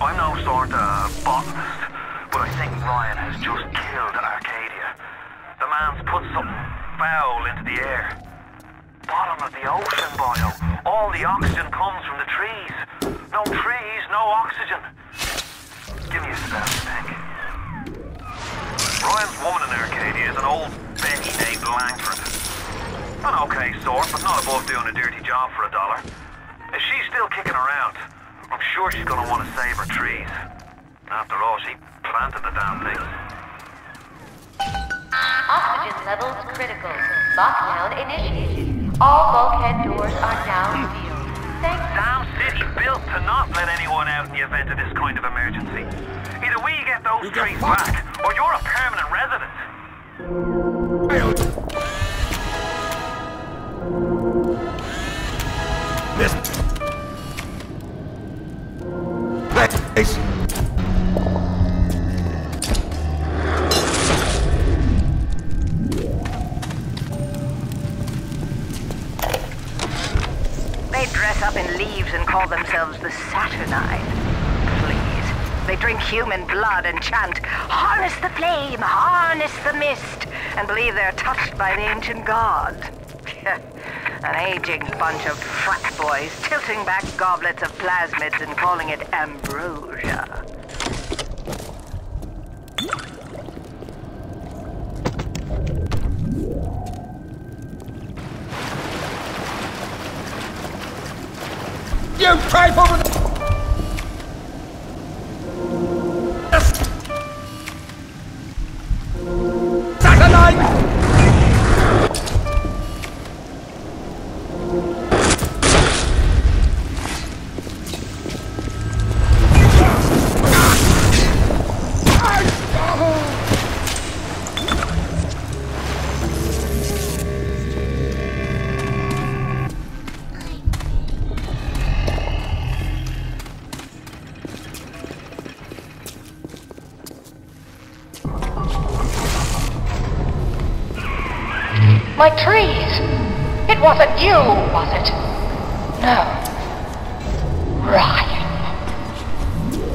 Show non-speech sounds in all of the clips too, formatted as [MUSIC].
I'm no sort of botanist, but I think Ryan has just killed Arcadia. The man's put something foul into the air. Bottom of the ocean bio. All the oxygen comes from the trees. No trees, no oxygen. Give me a spell, Nick. Ryan's woman in Arcadia is an old Betty named Langford. An okay sort, but not above doing a dirty job for a dollar. She's still kicking around. I'm sure she's gonna want to save her trees. After all, she planted the damn thing. Oxygen levels critical. Lockdown initiated. All bulkhead doors are now sealed. Thanks. Damn city built to not let anyone out in the event of this kind of emergency. Either we get those you trees back, or you're a permanent resident. This... They dress up in leaves and call themselves the Saturnine. Please. They drink human blood and chant, Harness the flame, harness the mist, and believe they're touched by an ancient god. [LAUGHS] An aging bunch of frat boys tilting back goblets of plasmids and calling it ambrosia. You trifle You, was it? No. Ryan.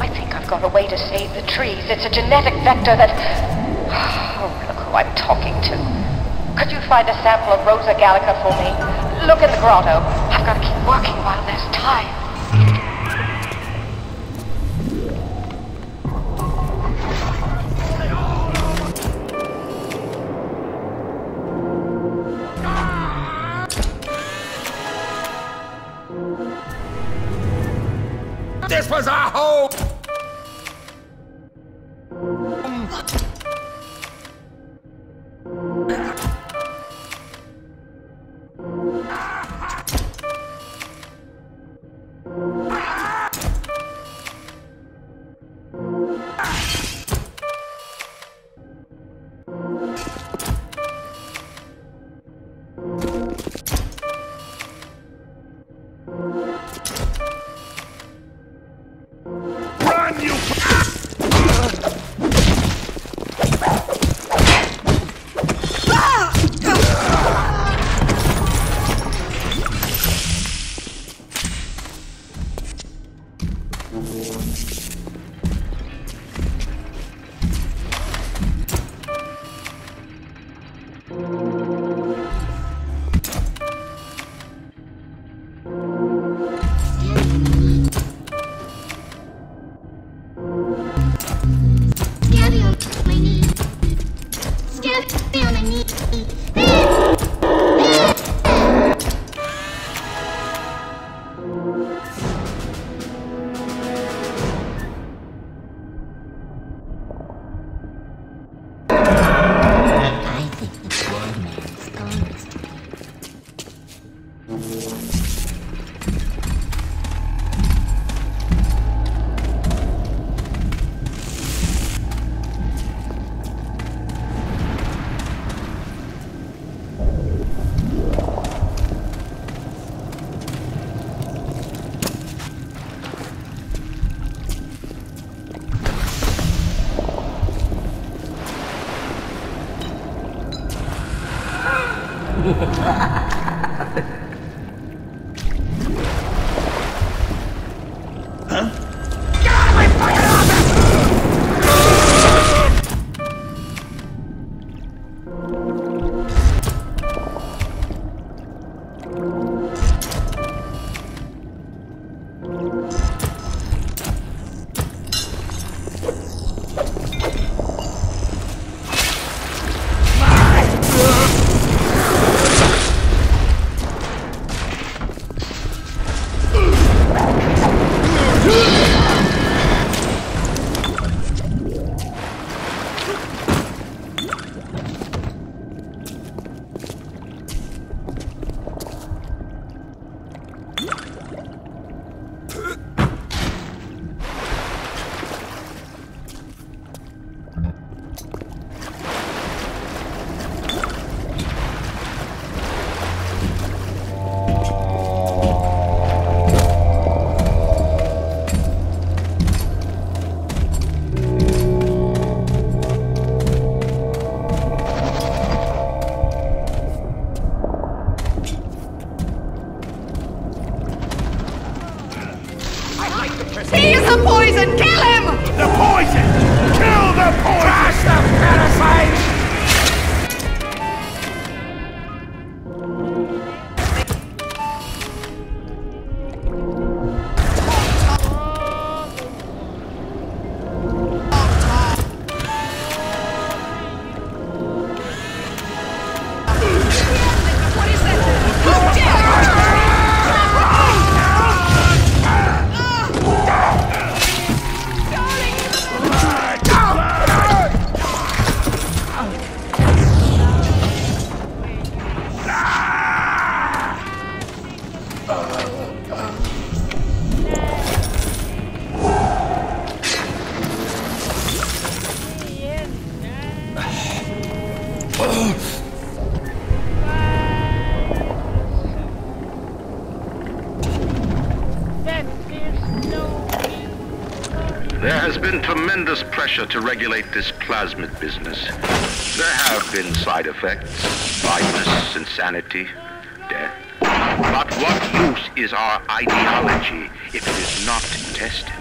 I think I've got a way to save the trees. It's a genetic vector that... [SIGHS] Oh, look who I'm talking to. Could you find a sample of Rosa Gallica for me? Look in the grotto. I've got to keep working while there's time. Oh. Pressure to regulate this plasmid business. There have been side effects, blindness, insanity, death. But what use is our ideology if it is not tested?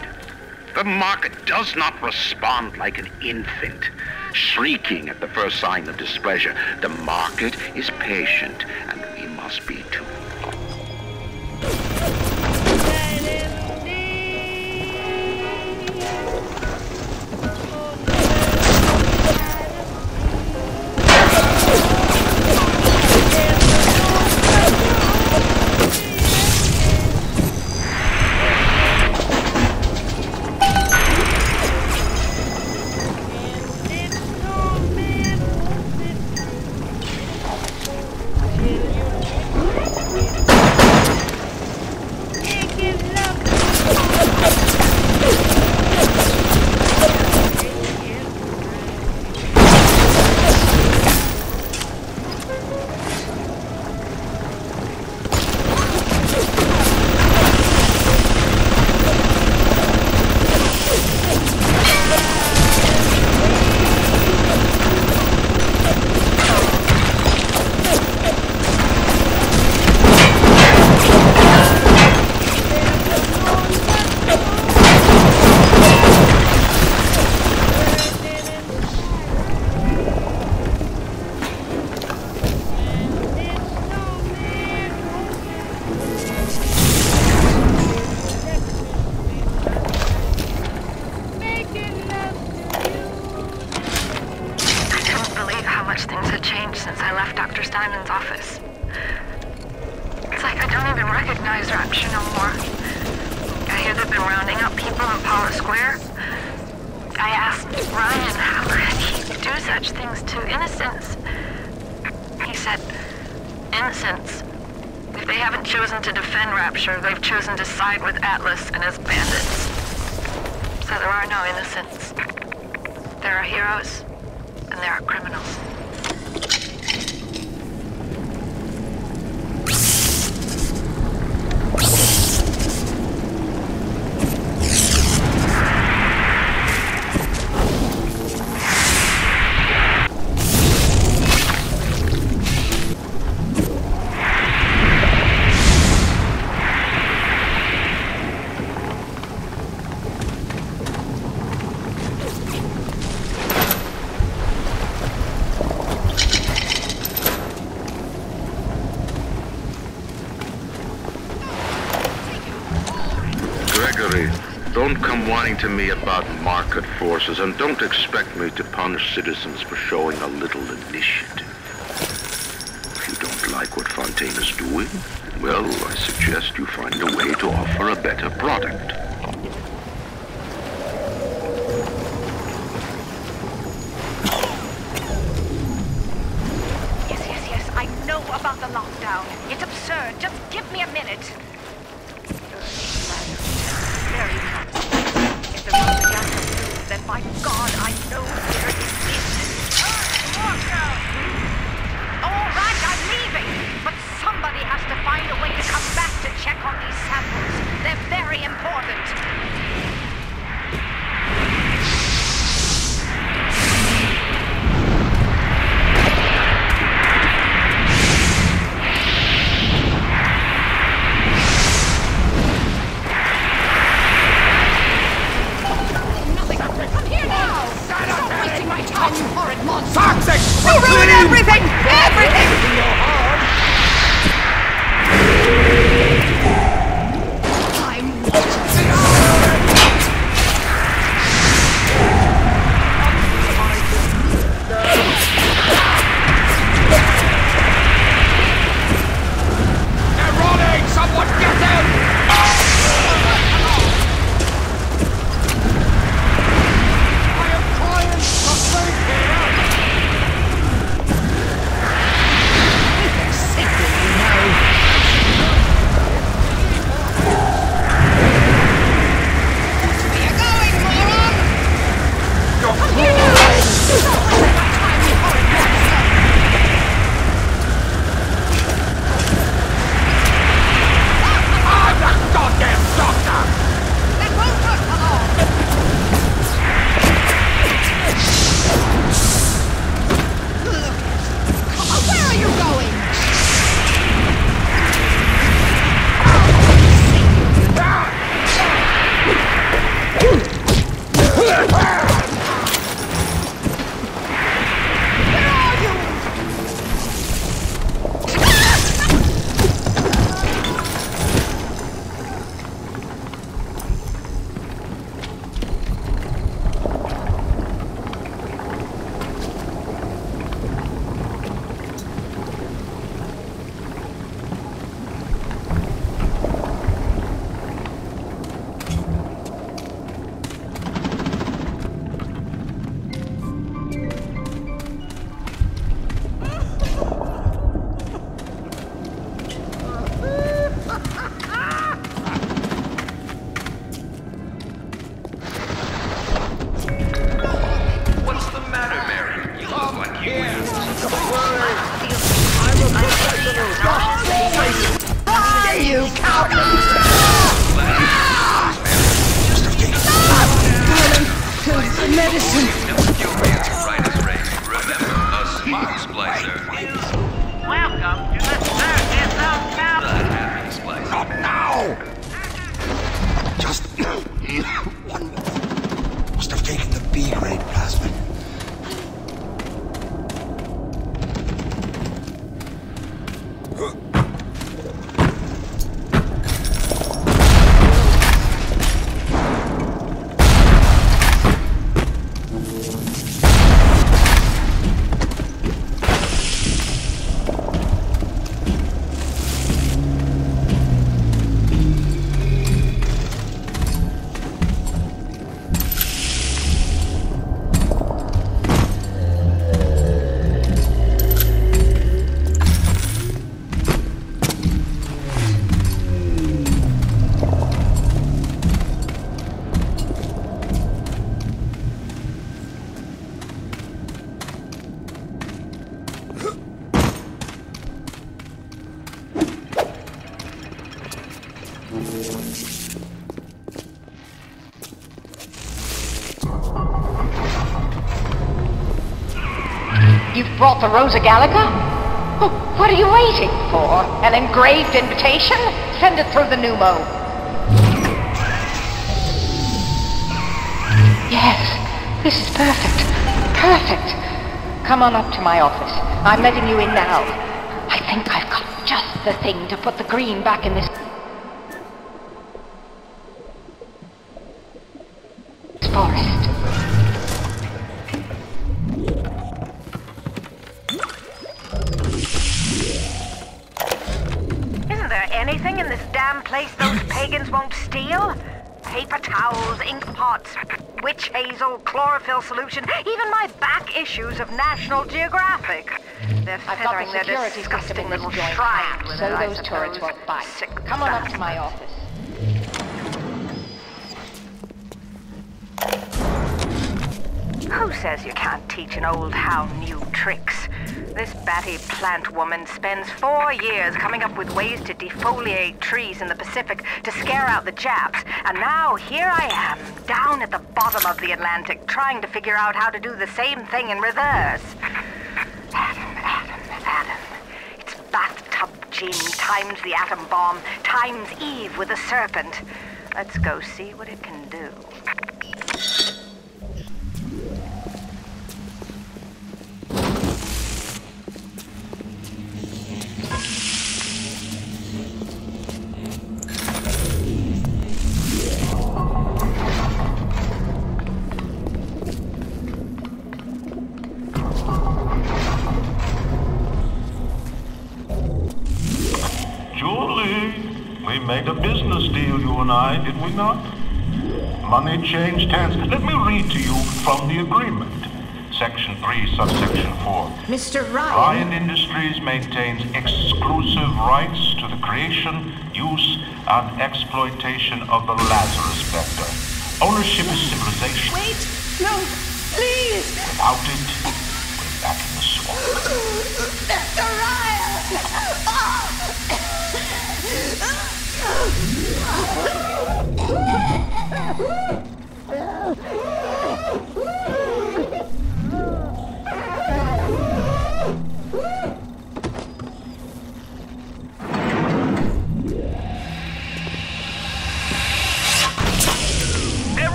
The market does not respond like an infant, shrieking at the first sign of displeasure. The market is patient, and we must be too. Changed since I left Dr. Steinman's office. It's like I don't even recognize Rapture no more. I hear they've been rounding up people in Apollo Square. I asked Ryan how could he do such things to innocents. He said, innocents. If they haven't chosen to defend Rapture, they've chosen to side with Atlas and his bandits. So there are no innocents. There are heroes, and there are criminals. Whining to me about market forces, and don't expect me to punish citizens for showing a little initiative. If you don't like what Fontaine is doing, well, I suggest you find a way to offer a better product. The Rosa? Oh, what are you waiting for? An engraved invitation? Send it through the pneumo. Yes, this is perfect. Perfect. Come on up to my office. I'm letting you in now. I think I've got just the thing to put the green back in this. forest. Won't steal? Paper towels, ink pots, witch hazel, chlorophyll solution, even my back issues of National Geographic. They're I've got feathering the their disgusting little shrine with so it, those turrets won't bite. Sick Come on up to my office. Who says you can't teach an old hound new tricks? This batty plant woman spends four years coming up with ways to defoliate trees in the Pacific to scare out the Japs, and now here I am, down at the bottom of the Atlantic, trying to figure out how to do the same thing in reverse. Adam, Adam, Adam. It's bathtub gin times the atom bomb times Eve with a serpent. Let's go see what it can do. I, did we not? Money changed hands. Let me read to you from the agreement. Section 3, subsection 4. Mr. Ryan. Ryan Industries maintains exclusive rights to the creation, use, and exploitation of the Lazarus Vector. Ownership is civilization. Wait! No! Please! Without it, we're back in the swamp. Mr. Ryan!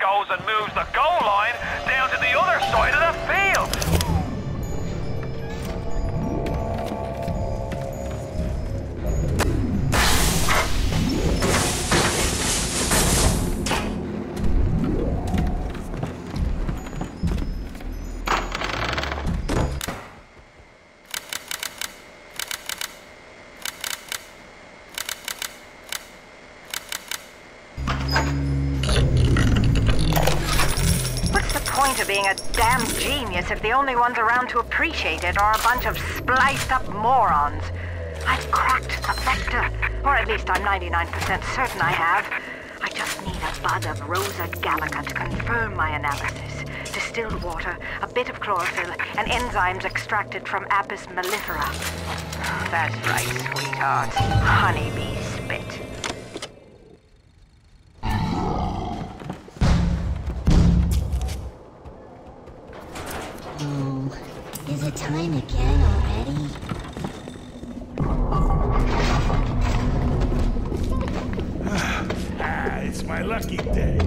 Goes and moves the goal line down to the other side of the field. Point of being a damn genius if the only ones around to appreciate it are a bunch of spliced up morons? I've cracked the vector, or at least I'm 99% certain I have. I just need a bud of Rosa Gallica to confirm my analysis. Distilled water, a bit of chlorophyll, and enzymes extracted from Apis mellifera. That's right, sweetheart. Honeybee spit. Time again already? [SIGHS] Ah, it's my lucky day.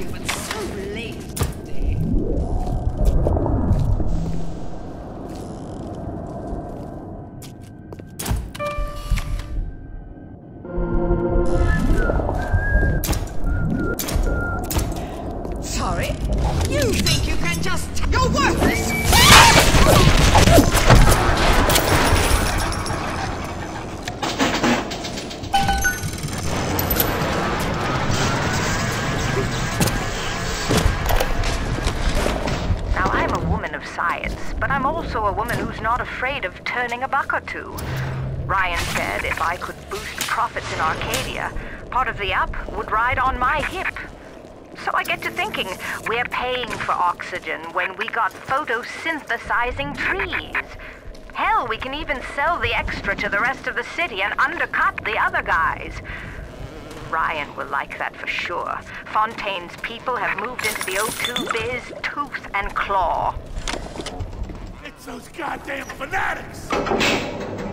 You, but so lazy. Turning a buck or two. Ryan said if I could boost profits in Arcadia, part of the app would ride on my hip. So I get to thinking, we're paying for oxygen when we got photosynthesizing trees. Hell, we can even sell the extra to the rest of the city and undercut the other guys. Ryan will like that for sure. Fontaine's people have moved into the O2 biz tooth and claw. Those goddamn fanatics!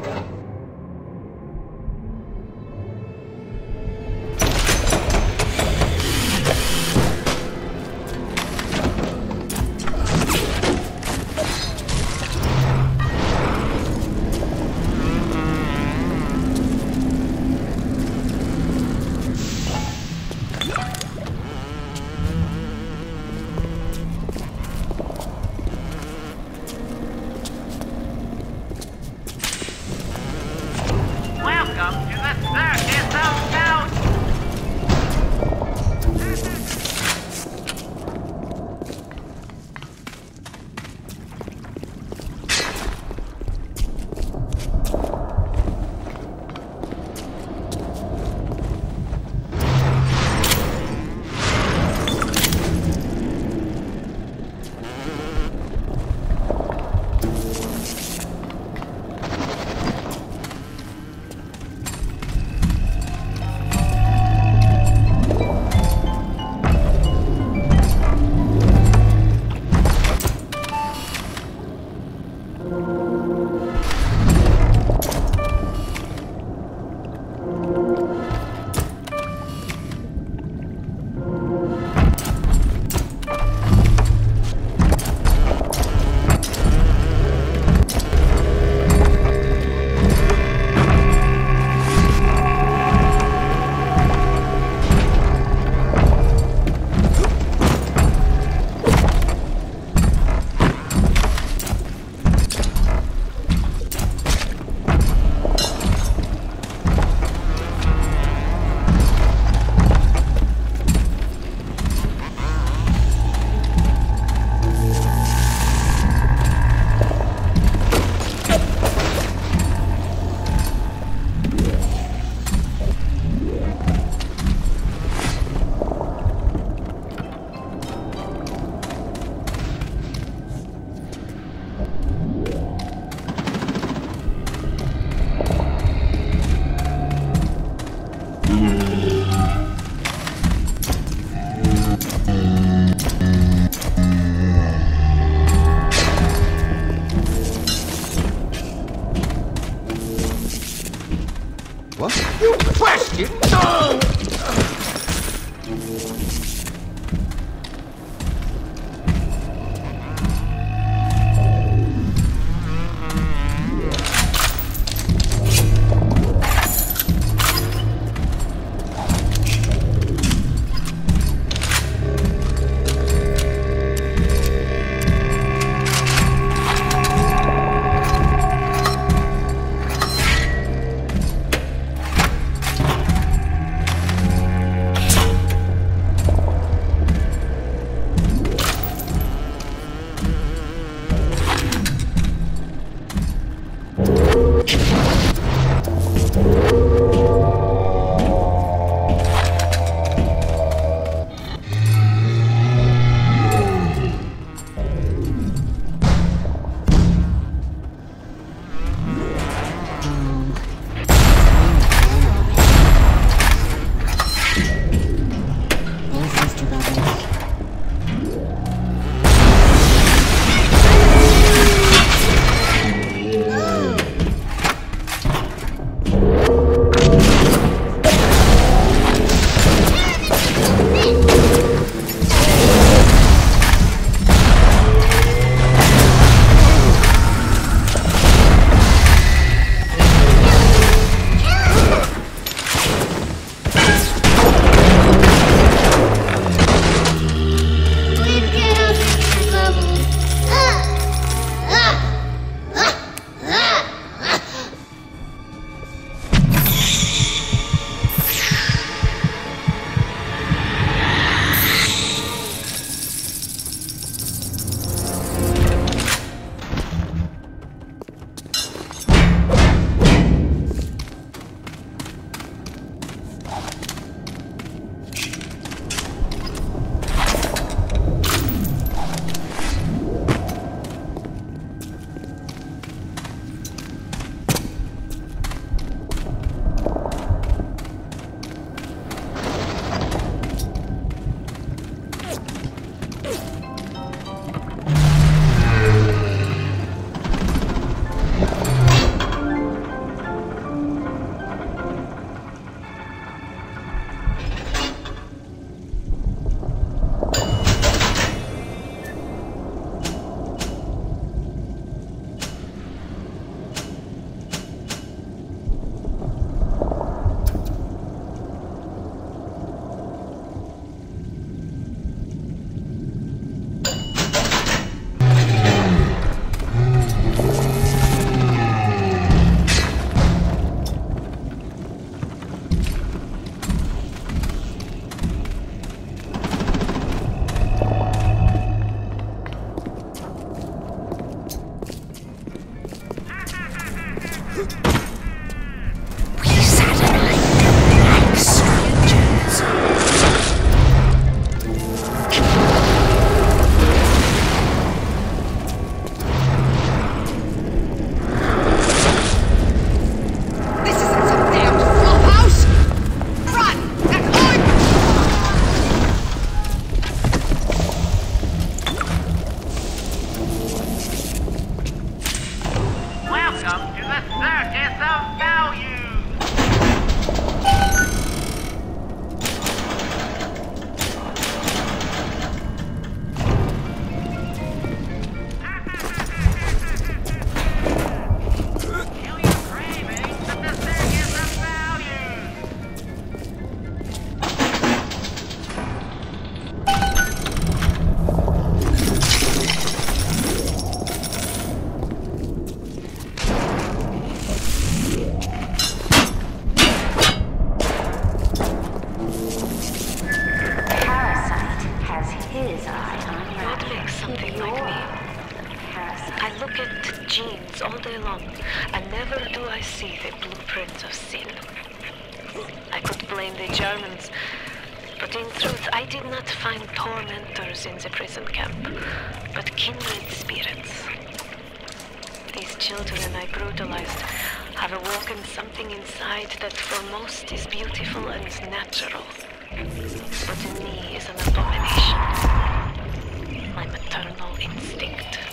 Something like me. I look at genes all day long, and never do I see the blueprint of sin. I could blame the Germans, but in truth I did not find tormentors in the prison camp, but kindred spirits. These children I brutalized I've awoken something inside that for most is beautiful and natural. But to me is an abomination. Maternal instinct.